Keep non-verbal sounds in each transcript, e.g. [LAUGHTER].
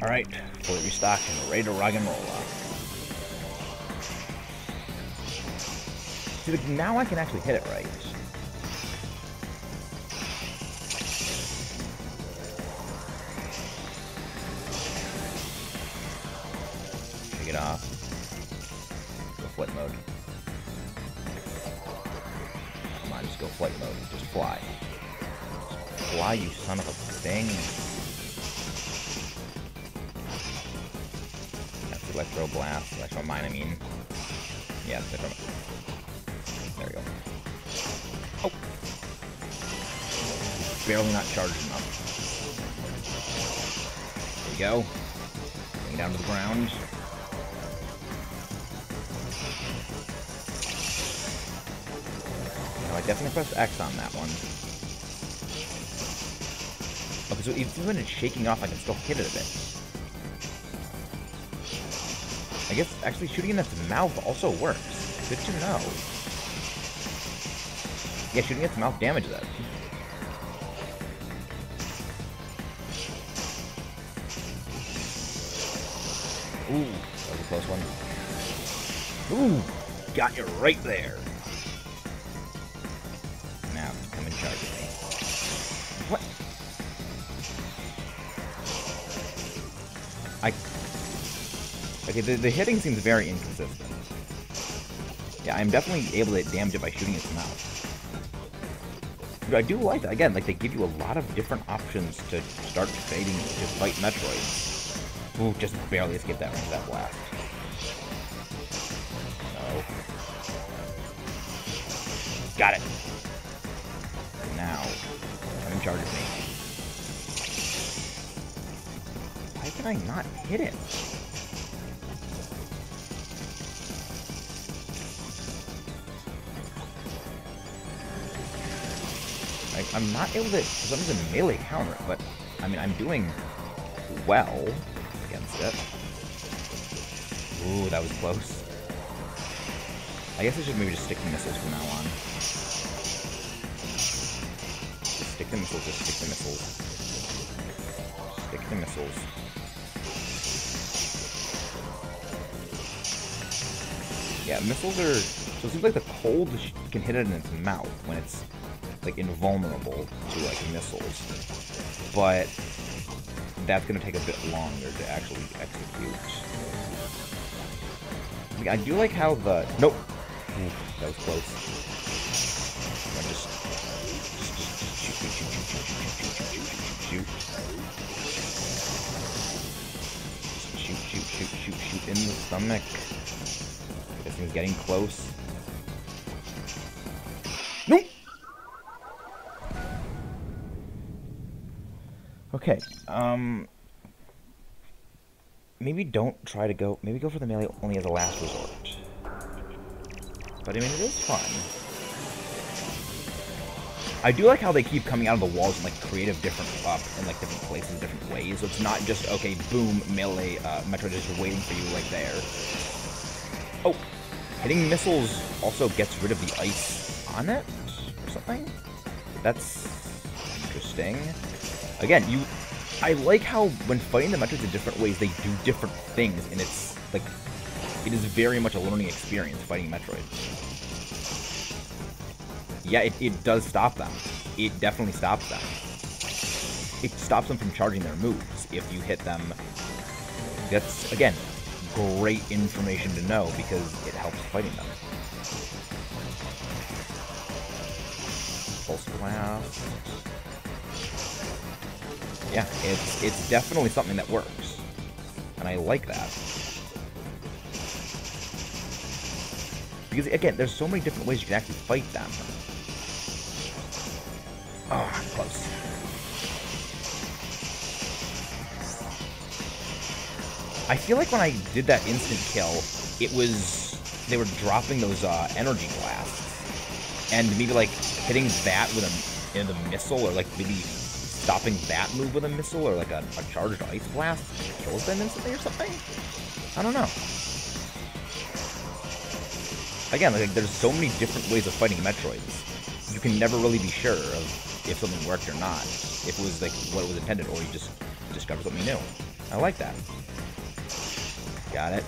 Alright, fully restocked and ready to rock and roll. See, now I can actually hit it right. Take it off. Go flight mode. Come on, just go flight mode. Just fly. Just fly, you son of a thing. That's Electro Blast. Electro Mine, I mean. Yeah, it's Electro There we go. Oh! Barely not charged enough. There we go. It down to the ground. No, I definitely pressed X on that one. Okay, so even when it's shaking off, I can still hit it a bit. I guess actually shooting in its mouth also works. Good to know. Yeah, shooting its mouth damages it. Ooh, that was a close one. Ooh, got you right there. Okay, the, the hitting seems very inconsistent. Yeah, I'm definitely able to damage it by shooting its mouth. But I do like that. Again, like, they give you a lot of different options to start fading to fight Metroids. Ooh, just barely escaped that that blast. No. Got it. Now, I'm in charge of me. Why can I not hit it? I'm not able to, for some reason, melee counter it, but, I mean, I'm doing well against it. Ooh, that was close. I guess I should maybe just stick to missiles from now on. Just stick to missiles, just stick to missiles. Stick to missiles. Yeah, missiles are... So it seems like the cold can hit it in its mouth when it's, like invulnerable to like missiles. But that's gonna take a bit longer to actually execute. I do like how the nope. That was close. Just... Shoot, shoot, shoot, shoot, shoot, shoot in the stomach. I guess I'm getting close. Nope. Okay, um... Maybe don't try to go... Maybe go for the melee only as a last resort. But, I mean, it is fun. I do like how they keep coming out of the walls in, like, creative different... up in, like, different places, different ways. So it's not just, okay, boom, melee, uh, Metroid is just waiting for you right there. Oh! Hitting missiles also gets rid of the ice on it? Or something? That's... interesting. Again, you I like how when fighting the Metroids in different ways, they do different things, and it's, like, it is very much a learning experience fighting Metroid. Yeah, it, it does stop them. It definitely stops them. It stops them from charging their moves if you hit them. That's, again, great information to know because it helps fighting them. Pulse Blast yeah, it's it's definitely something that works. And I like that. Because, again, there's so many different ways you can actually fight them. Oh, close. I feel like when I did that instant kill, it was... They were dropping those uh, energy blasts. And maybe, like, hitting that with a, in the missile, or, like, maybe stopping that move with a missile or like a, a charged ice blast kills them instantly or something? I don't know. Again, like, there's so many different ways of fighting Metroids. You can never really be sure of if something worked or not. If it was like what it was intended, or you just discover something new. I like that. Got it.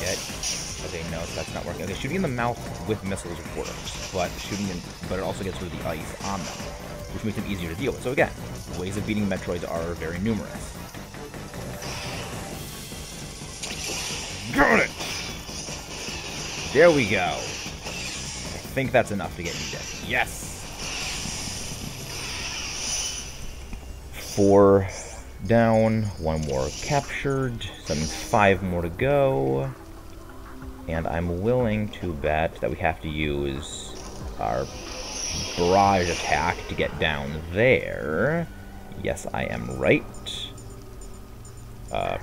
Get. Okay, no, that's not working. Okay, shooting in the mouth with missiles works, but shooting in, but it also gets rid of the ice on them, which makes them easier to deal with. So again, ways of beating Metroids are very numerous. Got it! There we go. I think that's enough to get me dead. Yes! Four down, one more captured, so that means five more to go. And I'm willing to bet that we have to use our barrage attack to get down there. Yes, I am right. Uh,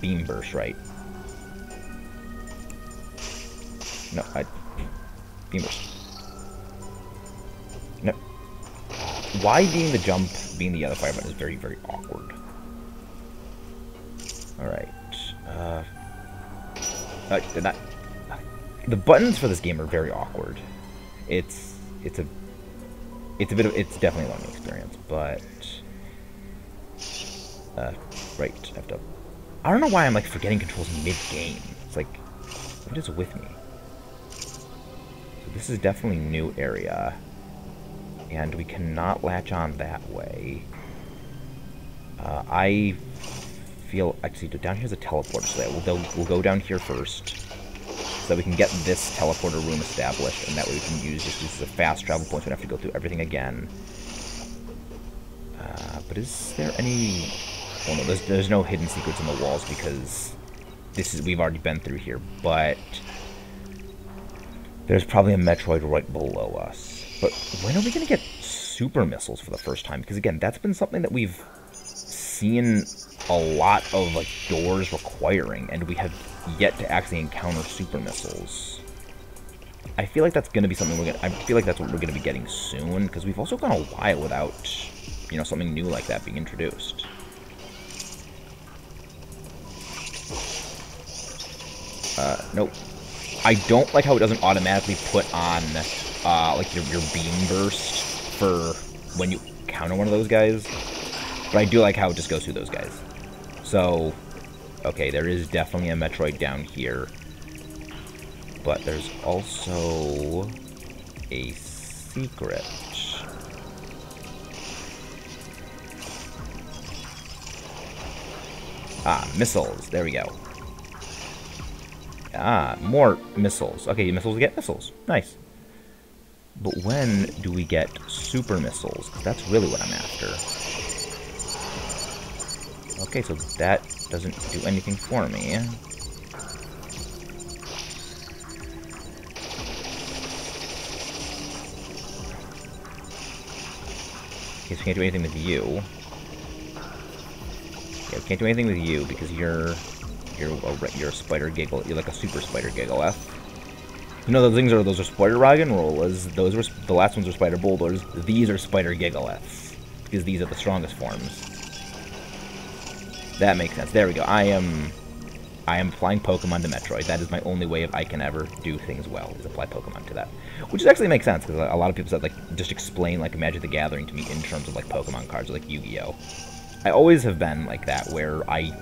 beam burst, right? No, I... Beam burst. No. Why being the jump, being the other fire button is very, very awkward. Alright. Uh... Uh, did that... The buttons for this game are very awkward. It's... It's a... It's a bit of... It's definitely a learning experience, but... Uh, right. I have to... I don't know why I'm, like, forgetting controls mid-game. It's like... What is with me? So this is definitely new area. And we cannot latch on that way. Uh, I feel... Actually, down here's a teleporter, so we'll, we'll go down here first. That we can get this teleporter room established, and that way we can use just as a fast travel point, so we don't have to go through everything again. Uh, but is there any... Well, no, there's, there's no hidden secrets in the walls, because this is we've already been through here, but... There's probably a Metroid right below us. But when are we going to get super missiles for the first time? Because again, that's been something that we've seen a lot of like doors requiring, and we have yet to actually encounter super missiles. I feel like that's going to be something we're going to... I feel like that's what we're going to be getting soon, because we've also gone a while without, you know, something new like that being introduced. Uh, nope. I don't like how it doesn't automatically put on, uh, like, your, your beam burst for when you counter one of those guys. But I do like how it just goes through those guys. So, okay, there is definitely a Metroid down here. But there's also a secret. Ah, missiles. There we go. Ah, more missiles. Okay, missiles get missiles. Nice. But when do we get super missiles? Because that's really what I'm after. Okay, so that doesn't do anything for me. So can't do anything with you. Yeah, we can't do anything with you because you're you're a, you're a spider giggle. You're like a super spider Gigalith. You know those things are those are spider Roggenrolas. Those were the last ones were spider Boldores. These are spider Gigaliths because these are the strongest forms. That makes sense. There we go. I am I am applying Pokemon to Metroid. That is my only way of I can ever do things well, is apply Pokemon to that. Which actually makes sense, because a lot of people said, like, just explain, like, Magic the Gathering to me in terms of, like, Pokemon cards, or, like, Yu-Gi-Oh! I always have been like that, where I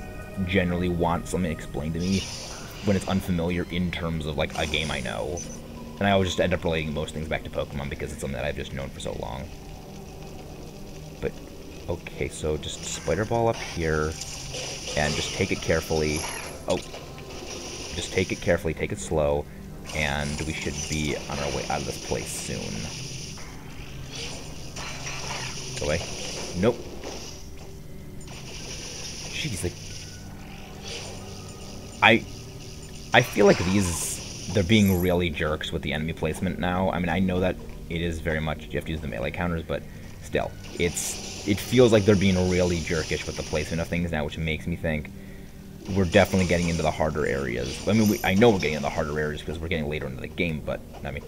generally want something explained to me when it's unfamiliar in terms of, like, a game I know. And I always just end up relating most things back to Pokemon, because it's something that I've just known for so long. Okay, so just Spider Ball up here, and just take it carefully. Oh, just take it carefully, take it slow, and we should be on our way out of this place soon. Go away. Nope. Jeez, like... I... I feel like these... They're being really jerks with the enemy placement now. I mean, I know that it is very much... You have to use the melee counters, but still. It's... It feels like they're being really jerkish with the placement of things now, which makes me think we're definitely getting into the harder areas. I mean, we, I know we're getting into the harder areas because we're getting later into the game, but, I mean,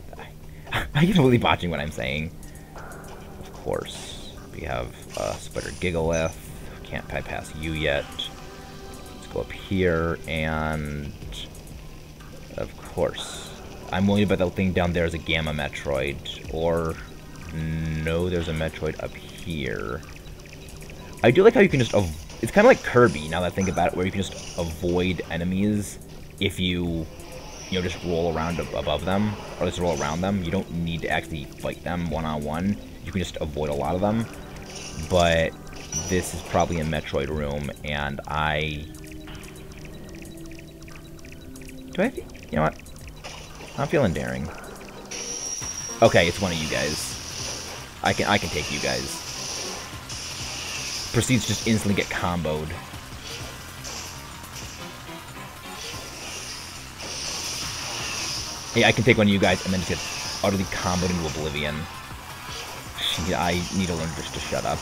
I, [LAUGHS] I get really botching what I'm saying. Of course, we have uh, Spider Gigalith. Can't bypass you yet. Let's go up here, and... Of course. I'm willing to bet that thing down there is a Gamma Metroid, or... No, there's a Metroid up here. I do like how you can just... It's kind of like Kirby, now that I think about it, where you can just avoid enemies if you, you know, just roll around above them, or just roll around them. You don't need to actually fight them one-on-one. -on -one. You can just avoid a lot of them. But this is probably a Metroid room, and I... Do I... You know what? I'm feeling daring. Okay, it's one of you guys. I can I can take you guys. Proceeds just instantly get comboed. Hey, I can take one of you guys and then just get utterly comboed into oblivion. I need to learn just to shut up.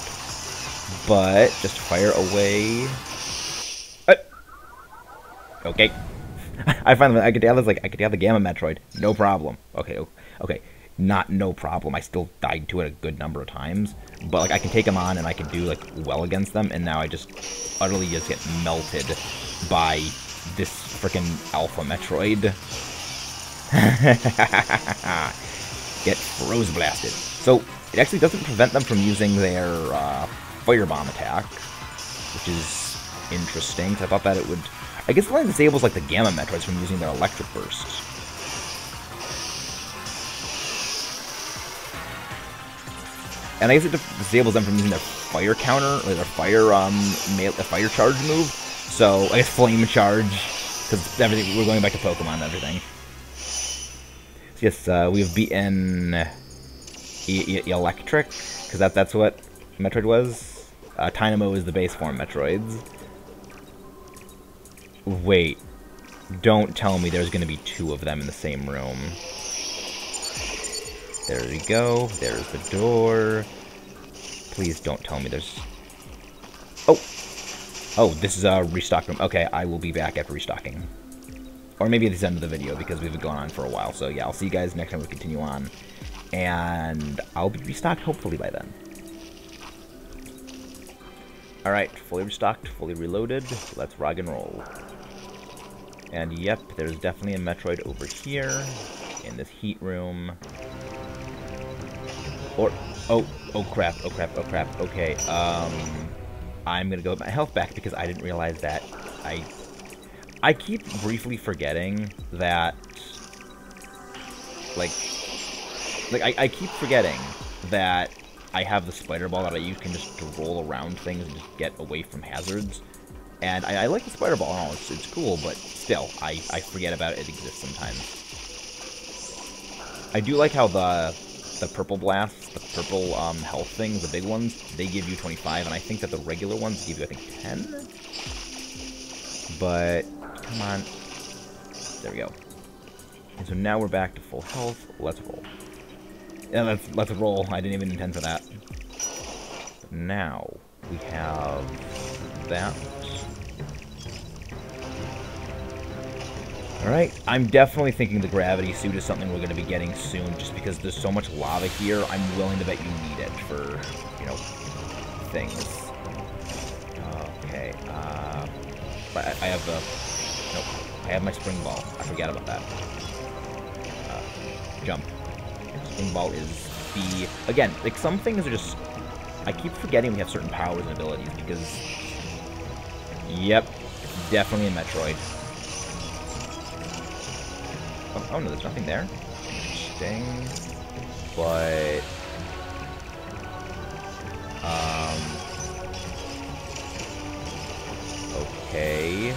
But, just fire away. Uh, okay. [LAUGHS] I finally, I could have this, like, I could have the Gamma Metroid. No problem. Okay, okay not no problem. I still died to it a good number of times, but like I can take them on and I can do like well against them, and now I just utterly just get melted by this freaking Alpha Metroid. [LAUGHS] get froze blasted. So it actually doesn't prevent them from using their uh, firebomb attack, which is interesting. I thought that it would. I guess it only disables like the Gamma Metroids from using their electric bursts. And I guess it disables them from using their fire counter, like their fire um the fire charge move. So I guess flame charge, because everything we're going back to Pokemon and everything. So yes, uh, we've beaten e e Electric, because that that's what Metroid was. Uh, Tynamo is the base form Metroids. Wait, don't tell me there's going to be two of them in the same room. There we go. There's the door. Please don't tell me there's... Oh! Oh, this is a restock room. Okay, I will be back after restocking. Or maybe at the end of the video, because we've been going on for a while. So yeah, I'll see you guys next time we continue on. And I'll be restocked hopefully by then. Alright, fully restocked, fully reloaded. Let's rock and roll. And yep, there's definitely a Metroid over here in this heat room. Or, oh, oh crap, oh crap, oh crap. Okay, um, I'm gonna go with my health back because I didn't realize that I, I keep briefly forgetting that, like, like, I, I keep forgetting that I have the spider ball that I use can just roll around things and just get away from hazards. And I, I like the spider ball and all, it's, it's cool, but still, I, I forget about it, it exists sometimes. I do like how the the purple blasts, the purple um, health things, the big ones, they give you 25, and I think that the regular ones give you, I think, 10? But, come on. There we go. And so now we're back to full health. Let's roll. Yeah, let's, let's roll. I didn't even intend for that. now, we have that. Alright, I'm definitely thinking the gravity suit is something we're going to be getting soon, just because there's so much lava here, I'm willing to bet you need it for, you know, things. Okay, uh, I, I have the, nope, I have my spring ball, I forgot about that. Uh, jump. Spring ball is the, again, like some things are just, I keep forgetting we have certain powers and abilities, because, yep, definitely a Metroid. Oh, oh no, there's nothing there. Interesting. But... Um... Okay...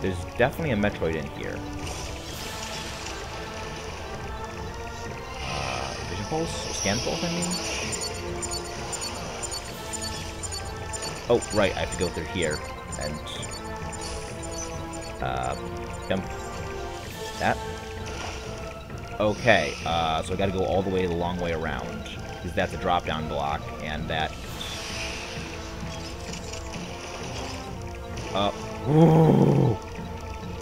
There's definitely a Metroid in here. Uh, vision pulse? Scan pulse, I mean? Oh, right, I have to go through here. And uh, jump. That. Okay, uh, so I gotta go all the way the long way around. Because that's a drop-down block, and that... Uh, ooh,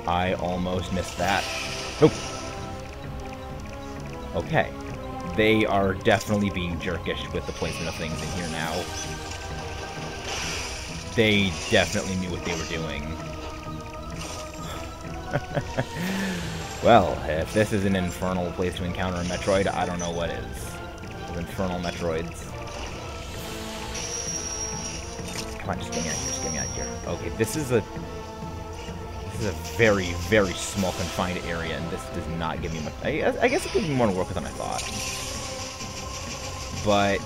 I almost missed that. Nope. Okay. They are definitely being jerkish with the placement of things in here now. They definitely knew what they were doing. Well, if this is an infernal place to encounter a Metroid, I don't know what is. of Infernal Metroids. Come on, just get me out here, just get me out here. Okay, this is a... This is a very, very small confined area, and this does not give me much... I, I guess it gives me more to work with than I thought. But...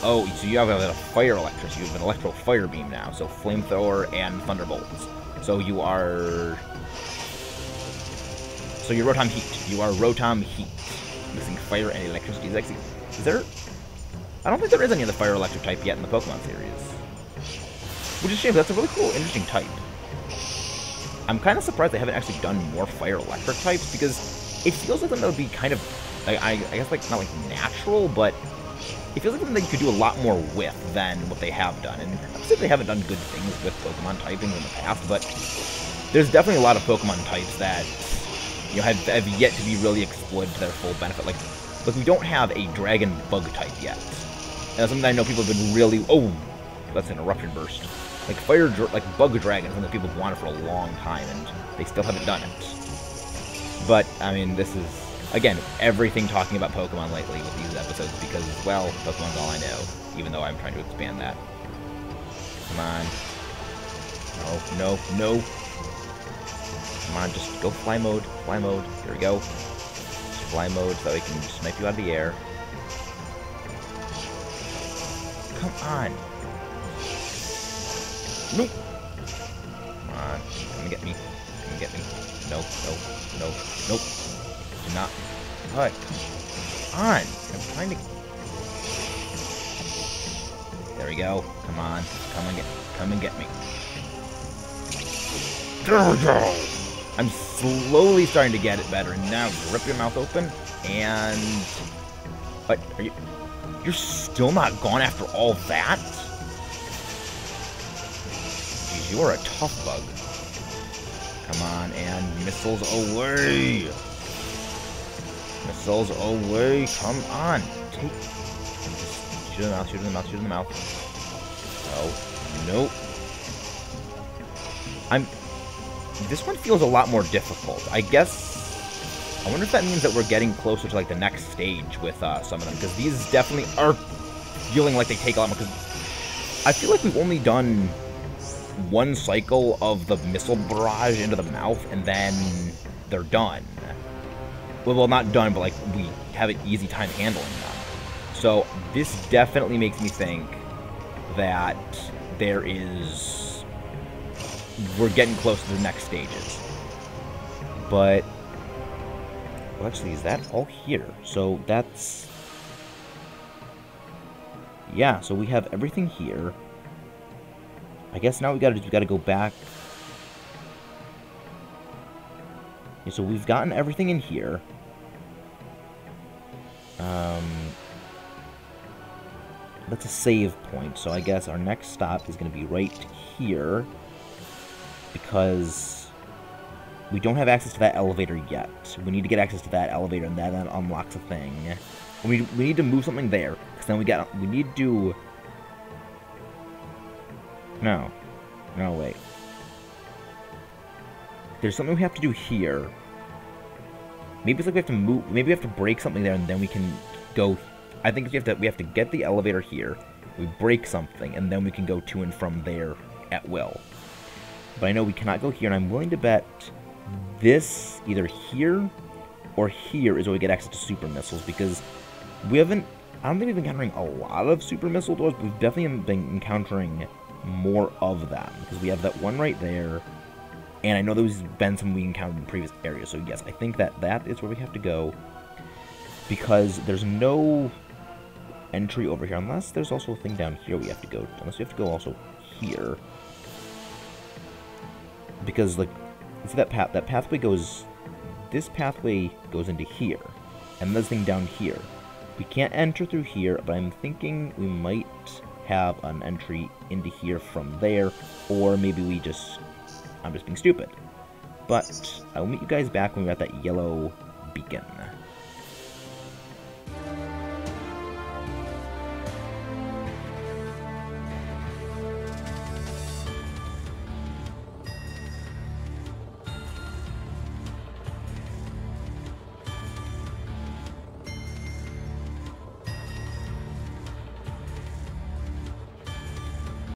Oh, so you have a fire electricity. You have an electro fire beam now. So flamethrower and thunderbolts. So you are... So you're Rotom Heat. You are Rotom Heat. Missing fire and electricity. Is, actually, is there... I don't think there is any other fire electric type yet in the Pokemon series. Which is a shame, that's a really cool, interesting type. I'm kind of surprised they haven't actually done more fire electric types, because it feels like that would be kind of, I, I, I guess, like, not like natural, but it feels like something they could do a lot more with than what they have done. And I'm saying they haven't done good things with Pokemon typing in the past, but there's definitely a lot of Pokemon types that, you know, have, have yet to be really exploited to their full benefit. Like, like we don't have a Dragon Bug type yet. And that's something I know people have been really, oh, that's an eruption burst. Like fire, like bug dragon, something people have wanted for a long time, and they still haven't done it. But I mean, this is again everything talking about Pokemon lately with these episodes because, well, Pokemon's all I know. Even though I'm trying to expand that. Come on. No, no, no. Come on, just go fly mode. Fly mode. Here we go. Just fly mode so we can snipe you out of the air. Come on. Nope. Come on. Come and get me. Come and get me. Nope. Nope. Nope. nope. Do not. What? Come on. I'm trying to... There we go. Come on. Come and get come and get me. There we go. I'm slowly starting to get it better, and now rip your mouth open, and... What? Are you... You're still not gone after all that? Jeez, you are a tough bug. Come on, and missiles away! Missiles away! Come on! Take... Shoot in the mouth, shoot in the mouth, shoot in the mouth. Oh, nope. I'm... This one feels a lot more difficult. I guess... I wonder if that means that we're getting closer to, like, the next stage with uh, some of them, because these definitely are feeling like they take a lot more, because I feel like we've only done one cycle of the missile barrage into the mouth, and then they're done. Well, well, not done, but like we have an easy time handling them. So this definitely makes me think that there is we're getting close to the next stages. But well, actually, is that all here? So that's yeah. So we have everything here. I guess now we gotta we gotta go back. So we've gotten everything in here. Um, that's a save point, so I guess our next stop is gonna be right here because we don't have access to that elevator yet. We need to get access to that elevator, and that unlocks a thing. We we need to move something there, because then we got we need to no. No, wait. There's something we have to do here. Maybe it's like we have to move, maybe we have to break something there and then we can go, I think we have to, we have to get the elevator here, we break something, and then we can go to and from there at will. But I know we cannot go here, and I'm willing to bet this, either here or here, is where we get access to super missiles, because we haven't, I don't think we've been encountering a lot of super missile doors, but we've definitely been encountering more of them because we have that one right there and I know there's been some we encountered in previous areas so yes I think that that is where we have to go because there's no entry over here unless there's also a thing down here we have to go unless we have to go also here because like see that path that pathway goes this pathway goes into here and this thing down here we can't enter through here but I'm thinking we might have an entry into here from there, or maybe we just, I'm just being stupid. But I will meet you guys back when we're at that yellow beacon.